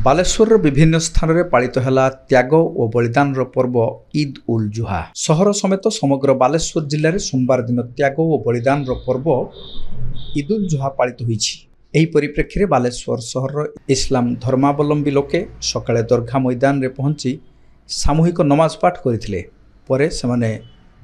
ବାଲେଶ୍ୱରର ବିଭିନ୍ନ ସ୍ଥାନରେ ପାଳିତ ହେଲା ତ୍ୟାଗ ଓ ବଳିଦାନର ପର୍ବ ଇଦ୍ ଉଲ୍ ଜୁହା ସହର ସମେତ ସମଗ୍ର ବାଲେଶ୍ୱର ଜିଲ୍ଲାରେ ସୋମବାର ଦିନ ତ୍ୟାଗ ଓ ବଳିଦାନର ପର୍ବ ଇଦ୍ ଉଲ୍ ଜୁହା ପାଳିତ ହୋଇଛି ଏହି ପରିପ୍ରେକ୍ଷୀରେ ବାଲେଶ୍ୱର ସହରର ଇସଲାମ ଧର୍ମାବଲମ୍ବୀ ଲୋକେ ସକାଳେ ଦର୍ଘା ମଇଦାନରେ ପହଞ୍ଚି ସାମୂହିକ ନମାଜ ପାଠ କରିଥିଲେ ପରେ ସେମାନେ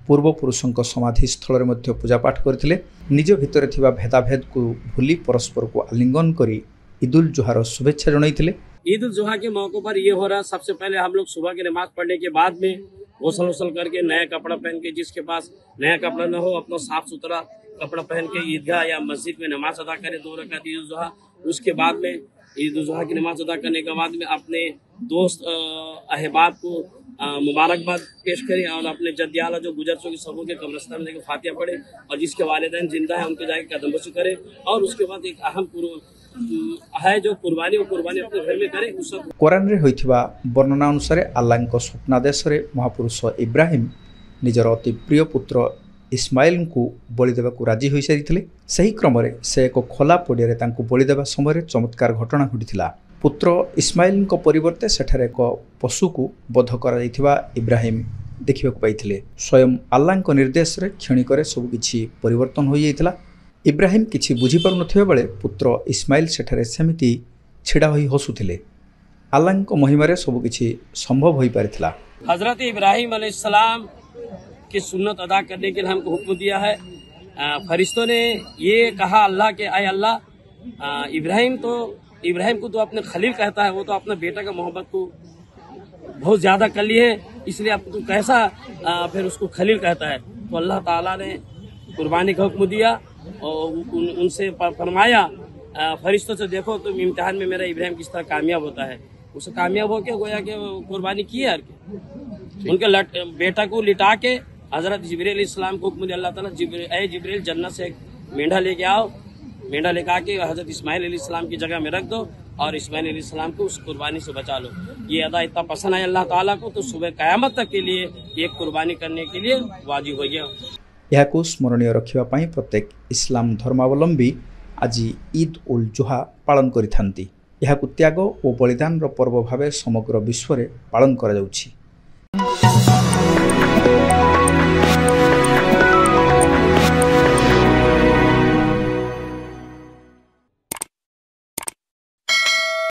ପୂର୍ବପୁରୁଷଙ୍କ ସମାଧିସ୍ଥଳରେ ମଧ୍ୟ ପୂଜାପାଠ କରିଥିଲେ ନିଜ ଭିତରେ ଥିବା ଭେଦାଭେଦକୁ ଭୁଲି ପରସ୍ପରକୁ ଆଲିଙ୍ଗନ କରି ଇଦ୍ ଉଲ୍ ଜୁହାର ଶୁଭେଚ୍ଛା ଜଣାଇଥିଲେ ईद उल जुहा के मौके पर ये हो रहा है सबसे पहले हम लोग सुबह की नमाज़ पढ़ने के बाद में गौसल वसल करके नया कपड़ा पहन के जिसके पास नया कपड़ा न हो अपना साफ़ सुथरा कपड़ा पहन के ईदगाह या मस्जिद में नमाज़ अदा करे दो रकात ईद उल जुहा उसके बाद में ईद उल जुहा की नमाज़ अदा करने के बाद में अपने दोस्त अहबाब को मुबारकबाद पेश करें और अपने जद्दियाला जो गुजर चुके सबों के कब्रस्तान में जाकर फातिया पढ़े और जिसके वालिदैन ज़िंदा है उनके जाके कदम बसू करे और उसके बाद एक अहम କୋରାନରେ ହୋଇଥିବା ବର୍ଣ୍ଣନା ଅନୁସାରେ ଆଲ୍ଲାଙ୍କ ସ୍ୱପ୍ନାଦେଶରେ ମହାପୁରୁଷ ଇବ୍ରାହିମ୍ ନିଜର ଅତି ପ୍ରିୟ ପୁତ୍ର ଇସ୍ମାଇଲ୍ଙ୍କୁ ବଳି ଦେବାକୁ ରାଜି ହୋଇସାରିଥିଲେ ସେହି କ୍ରମରେ ସେ ଏକ ଖୋଲା ପଡ଼ିଆରେ ତାଙ୍କୁ ବଳି ଦେବା ସମୟରେ ଚମତ୍କାର ଘଟଣା ଘଟିଥିଲା ପୁତ୍ର ଇସ୍ମାଇଲ୍ଙ୍କ ପରିବର୍ତ୍ତେ ସେଠାରେ ଏକ ପଶୁକୁ ବଧ କରାଯାଇଥିବା ଇବ୍ରାହିମ୍ ଦେଖିବାକୁ ପାଇଥିଲେ ସ୍ୱୟଂ ଆଲ୍ଲାଙ୍କ ନିର୍ଦ୍ଦେଶରେ କ୍ଷଣିକରେ ସବୁକିଛି ପରିବର୍ତ୍ତନ ହୋଇଯାଇଥିଲା ଇବ୍ରାହିମ କିଛି ବୁଝିପାରୁନଥିବା ବେଳେ ପୁତ୍ର ଇସ୍ମାଇଲ ସେଠାରେ ସେମିତି ଛିଡ଼ା ହୋଇ ହସୁଥିଲେ ଆଲ୍ଲାଙ୍କ ମହିମାରେ ସବୁକିଛି ସମ୍ଭବ ହୋଇପାରିଥିଲା हजरत इब्राहिम अलैहिस्सलाम की सुन्नत अदा करने के लिए हमको हुक्म दिया है अ, फरिश्तों ने ये कहा अल्लाह के आए अल्लाह अ, इब्राहिम तो इब्राहिम को तो अपने खलील कहता है वो तो अपने बेटा का मोहब्बत को बहुत ज्यादा कर लिए है इसलिए अब तू कैसा अ, फिर उसको खलील कहता है तो अल्लाह ताला ने कुर्बानी का हुक्म दिया और उन, उनसे फरमाया फरिश्तों से देखो तुम इम्तिहान में मेरा इब्राहिम किस तरह कामयाब होता है। उसे कामयाब होके गोया के कुर्बानी की है यार उनके लट, बेटा को लिटा के हज़रत जबरील इस्लाम को दिया अल्लाह ताला जिब्रील ए जबरील जन्नत से एक मेंढा लेके आओ। मेंढा लेके आके हज़रत इस्माइल इस्लाम की जगह में रख दो और इस्माइल इस्लाम को उस कुर्बानी से बचा लो। ये अदा इतना पसंद है अल्लाह ताला को तो सुबह कयामत तक के लिए एक कुर्बानी करने के लिए वाजिब हो गया। ଏହାକୁ ସ୍ମରଣୀୟ ରଖିବା ପାଇଁ ପ୍ରତ୍ୟେକ ଇସଲାମ ଧର୍ମାବଲମ୍ବୀ ଆଜି ଇଦ୍ ଉଲ୍ ଜୁହା ପାଳନ କରିଥାନ୍ତି। ଏହାକୁ ତ୍ୟାଗ ଓ ବଳିଦାନର ପର୍ବ ଭାବେ ସମଗ୍ର ବିଶ୍ୱରେ ପାଳନ କରାଯାଉଛି।